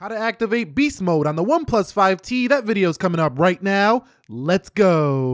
How to activate beast mode on the OnePlus 5T. That video is coming up right now. Let's go.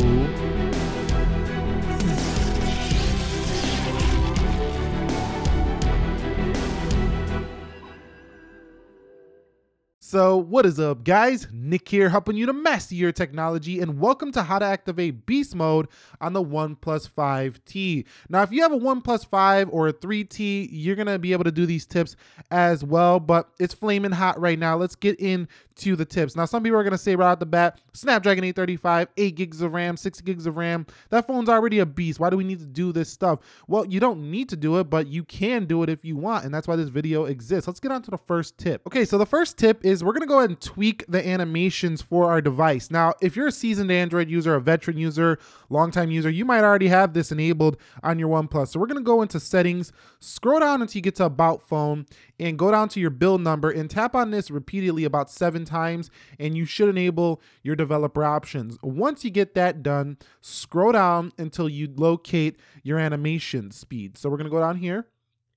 So, what is up, guys? Nick here, helping you to master your technology, and welcome to how to activate beast mode on the OnePlus 5T. Now, if you have a OnePlus 5 or a 3T, you're gonna be able to do these tips as well, but it's flaming hot right now. Let's get into the tips. Now, some people are gonna say right out the bat, Snapdragon 835, 8 gigs of RAM, 6 gigs of RAM. That phone's already a beast. Why do we need to do this stuff? Well, you don't need to do it, but you can do it if you want, and that's why this video exists. Let's get on to the first tip. Okay, so the first tip is we're gonna go ahead and tweak the animations for our device. Now, if you're a seasoned Android user, a veteran user, longtime user, you might already have this enabled on your OnePlus. So we're gonna go into settings, scroll down until you get to about phone, and go down to your build number and tap on this repeatedly about seven times, and you should enable your developer options. Once you get that done, scroll down until you locate your animation speed. So we're gonna go down here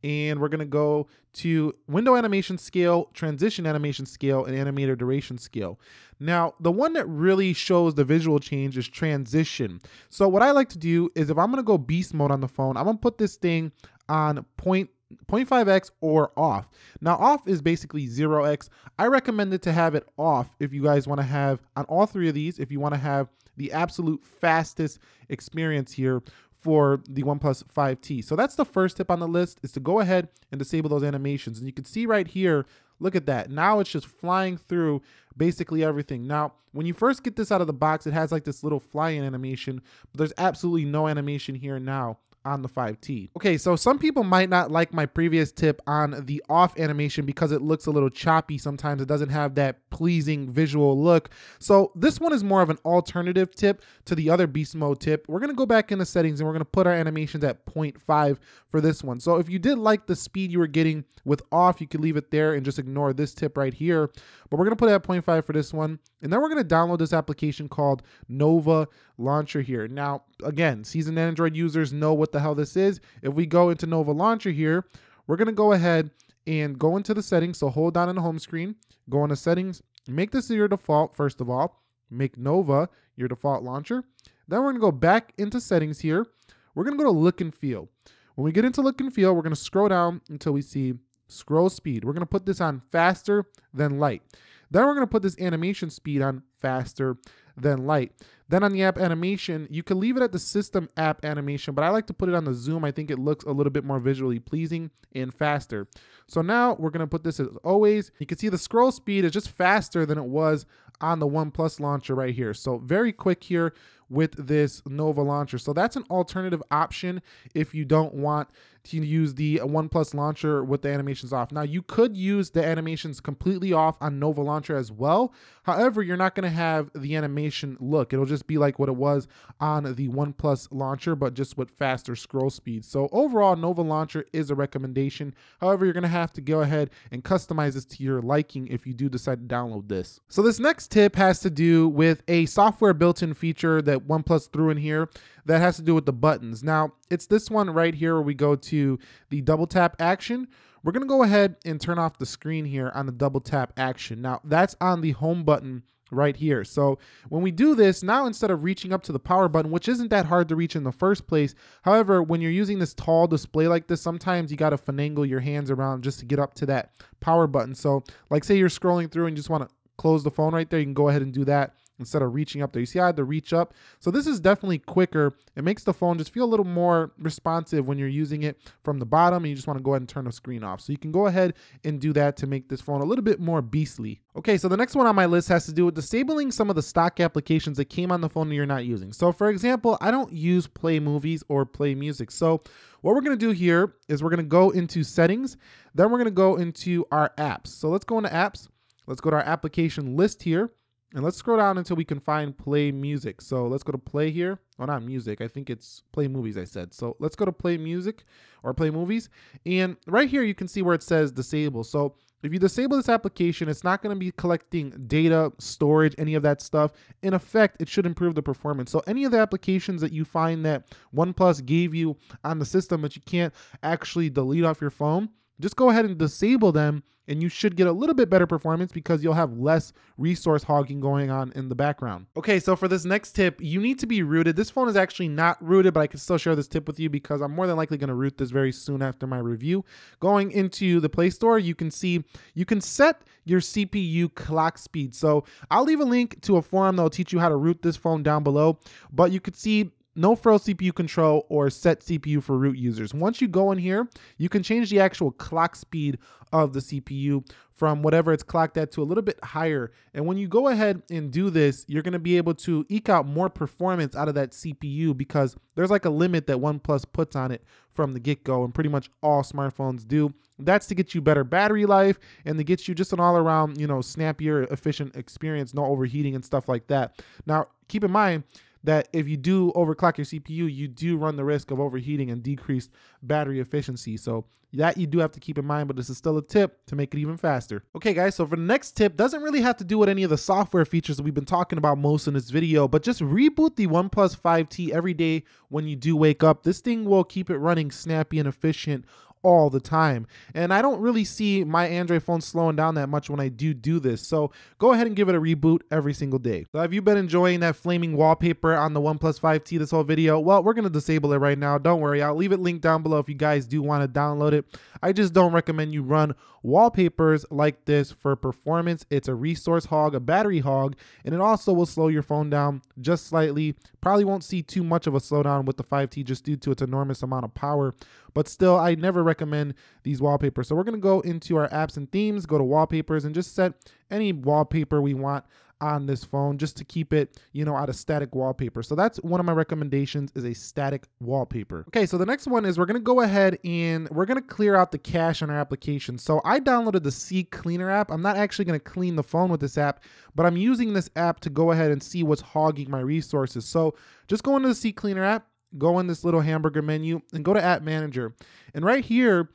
and we're going to go to window animation scale, transition animation scale, and animator duration scale. Now, the one that really shows the visual change is transition. So what I like to do is if I'm going to go beast mode on the phone, I'm going to put this thing on point 0.5x or off. Now off is basically 0x. I recommend it to have it off if you guys want to have on all three of these if you want to have the absolute fastest experience here for the OnePlus 5T. So that's the first tip on the list is to go ahead and disable those animations. And you can see right here, look at that. Now it's just flying through basically everything. Now, when you first get this out of the box, it has like this little flying animation, but there's absolutely no animation here now on the 5T. Okay, so some people might not like my previous tip on the off animation because it looks a little choppy sometimes. It doesn't have that pleasing visual look. So this one is more of an alternative tip to the other beast mode tip. We're gonna go back into settings and we're gonna put our animations at 0.5 for this one. So if you did like the speed you were getting with off, you could leave it there and just ignore this tip right here. But we're gonna put it at 0.5 for this one. And then we're gonna download this application called Nova Launcher here. Now, again, seasoned Android users know what the hell this is. If we go into Nova Launcher here, we're gonna go ahead and go into the settings. So hold down on the home screen, go into settings, make this your default, first of all, make Nova your default launcher. Then we're gonna go back into settings here. We're gonna go to look and feel. When we get into look and feel, we're gonna scroll down until we see scroll speed. We're gonna put this on faster than light. Then we're gonna put this animation speed on faster than light. Then on the app animation, you can leave it at the system app animation, but I like to put it on the zoom. I think it looks a little bit more visually pleasing and faster. So now we're gonna put this as always. You can see the scroll speed is just faster than it was on the OnePlus launcher right here. So very quick here with this Nova launcher. So that's an alternative option if you don't want to use the OnePlus launcher with the animations off. Now you could use the animations completely off on Nova launcher as well. However, you're not gonna have the animation look. It'll just be like what it was on the OnePlus launcher, but just with faster scroll speed. So overall, Nova launcher is a recommendation. However, you're gonna have to go ahead and customize this to your liking if you do decide to download this. So this next tip has to do with a software built-in feature that OnePlus threw in here that has to do with the buttons. Now, it's this one right here where we go to the double tap action. We're gonna go ahead and turn off the screen here on the double tap action. Now, that's on the home button right here. So when we do this, now instead of reaching up to the power button, which isn't that hard to reach in the first place, however, when you're using this tall display like this, sometimes you got to finagle your hands around just to get up to that power button. So like say you're scrolling through and you just want to close the phone right there, you can go ahead and do that instead of reaching up there. You see I had to reach up. So this is definitely quicker. It makes the phone just feel a little more responsive when you're using it from the bottom and you just want to go ahead and turn the screen off. So you can go ahead and do that to make this phone a little bit more beastly. Okay, so the next one on my list has to do with disabling some of the stock applications that came on the phone that you're not using. So for example, I don't use play movies or play music. So what we're gonna do here is we're gonna go into settings, then we're gonna go into our apps. So let's go into apps. Let's go to our application list here. And let's scroll down until we can find play music. So let's go to play here. Oh, not music. I think it's play movies, I said. So let's go to play music or play movies. And right here, you can see where it says disable. So if you disable this application, it's not going to be collecting data, storage, any of that stuff. In effect, it should improve the performance. So any of the applications that you find that OnePlus gave you on the system, but you can't actually delete off your phone, just go ahead and disable them and you should get a little bit better performance because you'll have less resource hogging going on in the background. Okay, so for this next tip, you need to be rooted. This phone is actually not rooted, but I can still share this tip with you because I'm more than likely going to root this very soon after my review. Going into the Play Store, you can see you can set your CPU clock speed. So I'll leave a link to a forum that'll teach you how to root this phone down below, but you could see no frills CPU control or set CPU for root users. Once you go in here, you can change the actual clock speed of the CPU from whatever it's clocked at to a little bit higher. And when you go ahead and do this, you're gonna be able to eke out more performance out of that CPU because there's like a limit that OnePlus puts on it from the get-go and pretty much all smartphones do. That's to get you better battery life and to get you just an all around, you know, snappier, efficient experience, no overheating and stuff like that. Now, keep in mind, that if you do overclock your CPU, you do run the risk of overheating and decreased battery efficiency. So that you do have to keep in mind, but this is still a tip to make it even faster. Okay guys, so for the next tip, doesn't really have to do with any of the software features that we've been talking about most in this video, but just reboot the OnePlus 5T every day when you do wake up. This thing will keep it running snappy and efficient all the time. And I don't really see my Android phone slowing down that much when I do do this. So go ahead and give it a reboot every single day. So have you been enjoying that flaming wallpaper on the OnePlus 5T this whole video? Well, we're going to disable it right now. Don't worry. I'll leave it linked down below if you guys do want to download it. I just don't recommend you run wallpapers like this for performance. It's a resource hog, a battery hog, and it also will slow your phone down just slightly. Probably won't see too much of a slowdown with the 5T just due to its enormous amount of power. But still, I never recommend these wallpapers. So we're going to go into our apps and themes, go to wallpapers, and just set any wallpaper we want on this phone just to keep it, you know, out of static wallpaper. So that's one of my recommendations is a static wallpaper. Okay, so the next one is we're gonna go ahead and we're gonna clear out the cache on our application. So I downloaded the CCleaner app. I'm not actually gonna clean the phone with this app, but I'm using this app to go ahead and see what's hogging my resources. So just go into the CCleaner app, go in this little hamburger menu and go to app manager. And right here,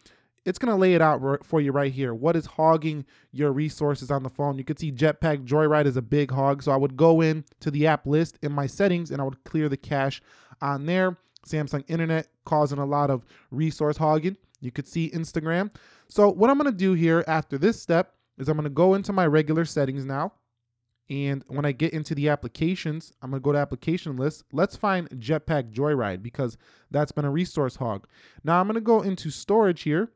it's going to lay it out for you right here. What is hogging your resources on the phone? You can see Jetpack Joyride is a big hog. So I would go in to the app list in my settings and I would clear the cache on there. Samsung Internet causing a lot of resource hogging. You could see Instagram. So what I'm going to do here after this step is I'm going to go into my regular settings now. And when I get into the applications, I'm to go to application list. Let's find Jetpack Joyride because that's been a resource hog. Now I'm to go into storage here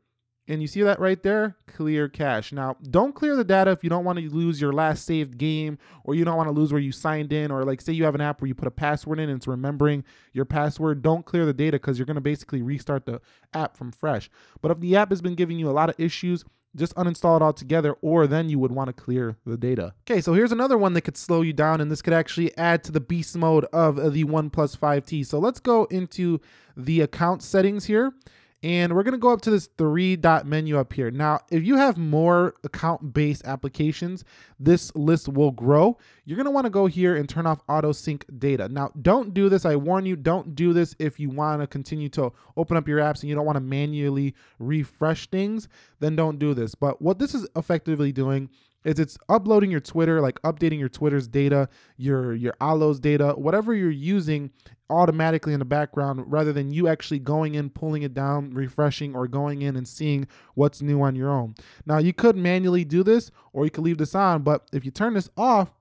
and you see that right there? Clear cache. Now, don't clear the data if you don't want to lose your last saved game or you don't want to lose where you signed in or like say you have an app where you put a password in and it's remembering your password. Don't clear the data because you're going to basically restart the app from fresh. But if the app has been giving you a lot of issues, just uninstall it altogether or then you would want to clear the data. Okay, so here's another one that could slow you down and this could actually add to the beast mode of the OnePlus 5T. So let's go into the account settings here and we're going to go up to this three dot menu up here. Now, if you have more account based applications, this list will grow. You're going to want to go here and turn off auto sync data. Now, don't do this. I warn you, don't do this if you want to continue to open up your apps and you don't want to manually refresh things, then don't do this. But what this is effectively doing is it's uploading your Twitter, like updating your Twitter's data, your your Allo's data, whatever you're using automatically in the background rather than you actually going in, pulling it down, refreshing, or going in and seeing what's new on your own. Now you could manually do this or you could leave this on, but if you turn this off,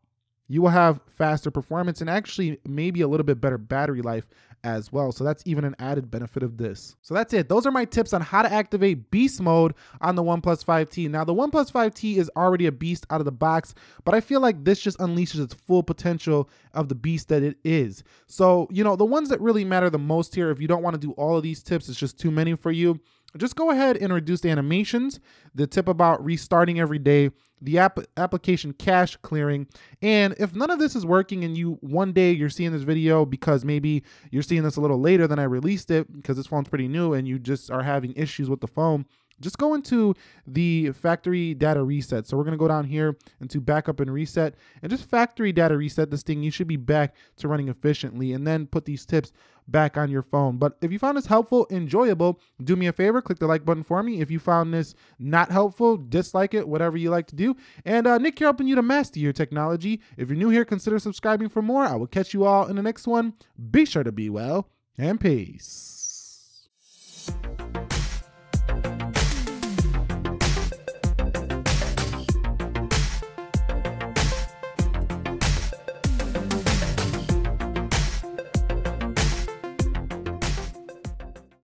you will have faster performance and actually maybe a little bit better battery life as well. So that's even an added benefit of this. So that's it. Those are my tips on how to activate beast mode on the OnePlus 5T. Now the OnePlus 5T is already a beast out of the box, but I feel like this just unleashes its full potential of the beast that it is. So, you know, the ones that really matter the most here, if you don't want to do all of these tips, it's just too many for you just go ahead and reduce the animations, the tip about restarting every day, the app application cache clearing. And if none of this is working and you one day you're seeing this video because maybe you're seeing this a little later than I released it because this phone's pretty new and you just are having issues with the phone, just go into the factory data reset. So we're going to go down here into backup and reset and just factory data reset this thing. You should be back to running efficiently and then put these tips back on your phone. But if you found this helpful, enjoyable, do me a favor, click the like button for me. If you found this not helpful, dislike it, whatever you like to do. And uh, Nick here helping you to master your technology. If you're new here, consider subscribing for more. I will catch you all in the next one. Be sure to be well and peace.